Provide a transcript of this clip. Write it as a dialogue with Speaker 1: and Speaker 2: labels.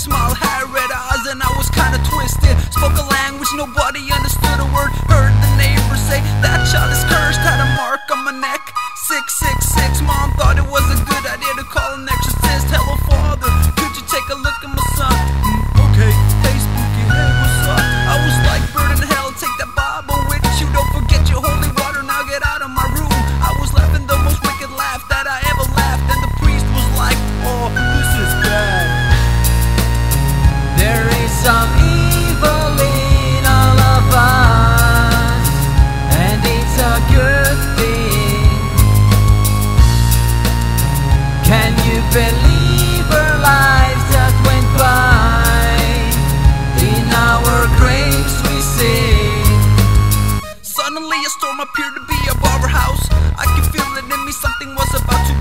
Speaker 1: small high red eyes, and I was kinda twisted. Spoke a language nobody understood a word. Heard the neighbors say that child is cursed. Had a mark on my neck, six six Suddenly a storm appeared to be above our house. I could feel it in me, something was about to